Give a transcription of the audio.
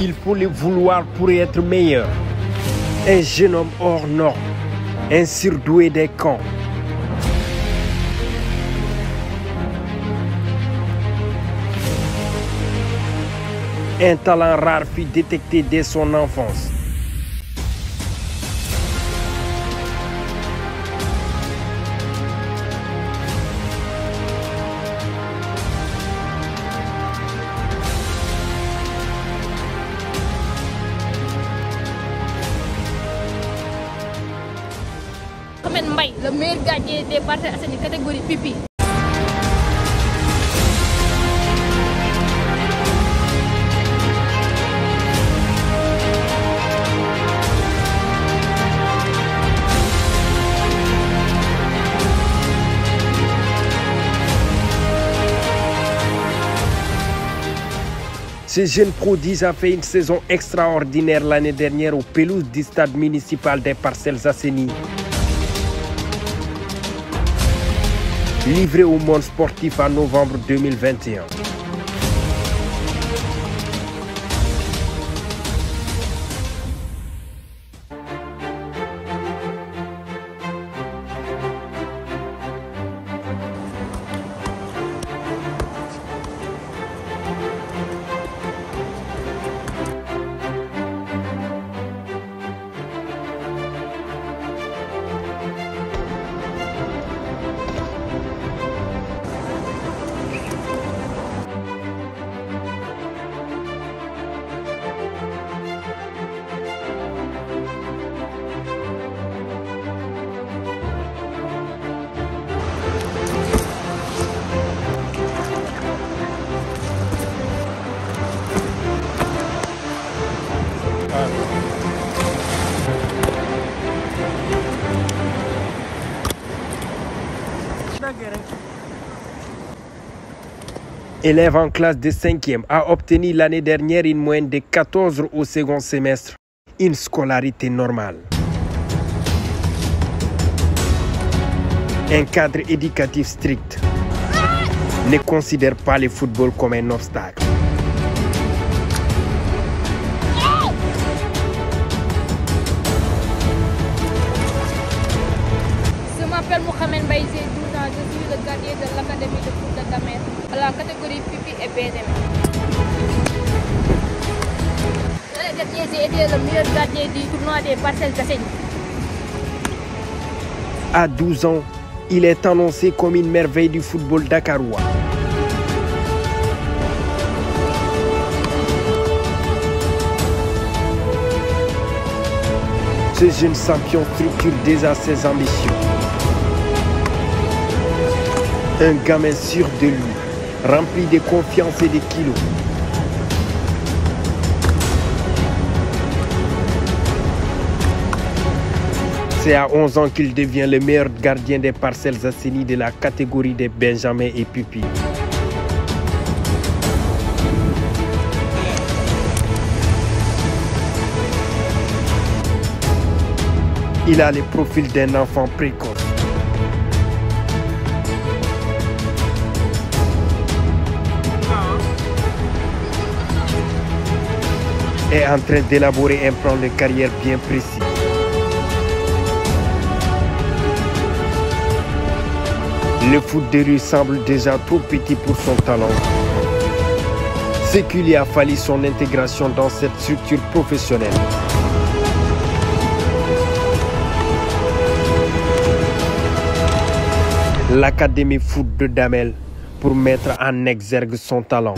il faut le vouloir pour être meilleur. Un jeune homme hors norme, un surdoué des camps. Un talent rare fut détecté dès son enfance. Le meilleur gardien des Parcelles Assainies catégorie pipi. Ce jeune prodige a fait une saison extraordinaire l'année dernière au pelouse du stade municipal des Parcelles Assainies. Livré au monde sportif en novembre 2021. Élève en classe de 5e, a obtenu l'année dernière une moyenne de 14 au second semestre, une scolarité normale. Un cadre éducatif strict ne considère pas le football comme un obstacle. M'appelle Mohamed Mbaye, j'ai 12 ans, je suis le gardien de l'académie de foot de Damer, à la catégorie pipi et BNM. L'année dernière, j'ai été le meilleur gardien du tournoi des Parcelles Assainies. À 12 ans, il est annoncé comme une merveille du football dakarois. Ce jeune champion structure déjà ses ambitions. Un gamin sûr de lui, rempli de confiance et de kilos. C'est à 11 ans qu'il devient le meilleur gardien des parcelles assainies de la catégorie des Benjamin et Pupilles. Il a le profil d'un enfant précoce. Est en train d'élaborer un plan de carrière bien précis. Le foot de rue semble déjà trop petit pour son talent. Ce qu'il a fallu son intégration dans cette structure professionnelle. L'Académie foot de Damel pour mettre en exergue son talent.